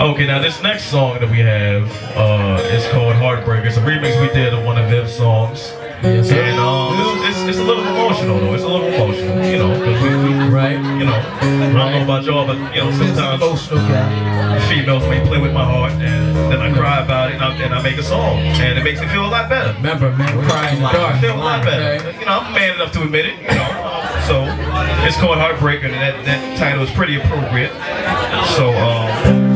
Okay, now this next song that we have uh, is called Heartbreak. It's a remix we did of one of Viv's songs. Yes, sir. And um, it's, it's, it's a little emotional though. It's a little emotional, you know, because we, we, Right. you know, I don't know about y'all, but you know, sometimes emotional guy. females may play with my heart, and then I cry about it, and I, and I make a song, and it makes me feel a lot better. Remember, man, crying I dark. feel a lot better. Okay. You know, I'm man enough to admit it. You know, so it's called Heartbreak, and that, that title is pretty appropriate. So, um,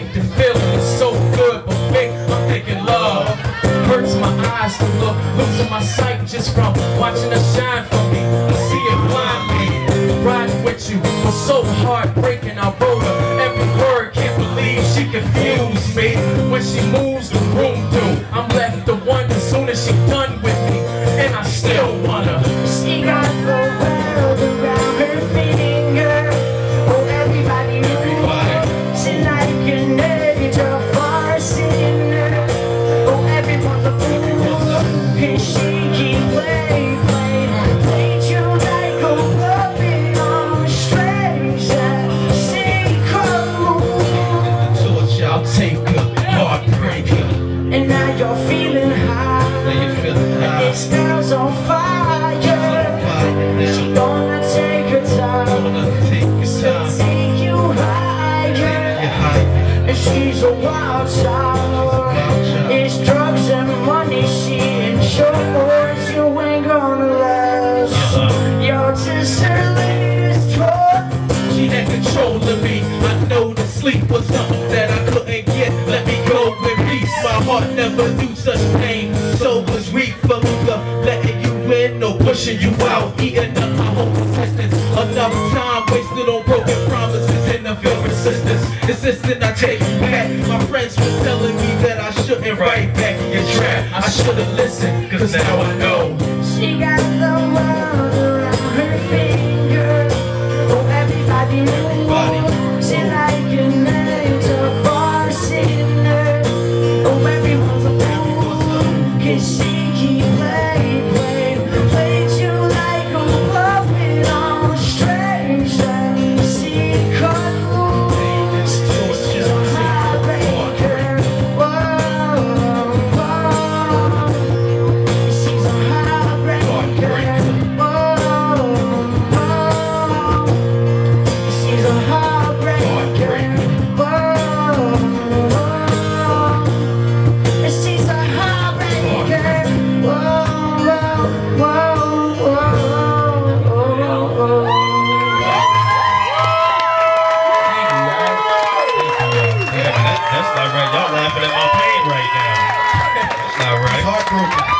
can't the feeling. It's so good, but fake, I'm thinking love. Hurts my eyes to look, losing my sight just from watching her shine for me. I see it blindly, riding with you was so heartbreaking. I wrote her every word, can't believe she confused me. When she moves, the room I know that sleep was something that I couldn't get. Let me go with peace. My heart never knew such pain. So was weak for the letting you in, no pushing you out, eating up my whole existence. Enough time wasted on broken promises and I feel resistance. Insisting I take you back. My friends were telling me that I shouldn't write back in your trap. I should've listened, cause now I know. She got the world around her finger. Oh, everybody yeah, man, that,